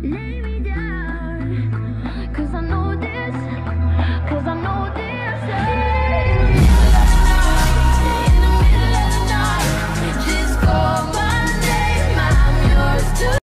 Maybe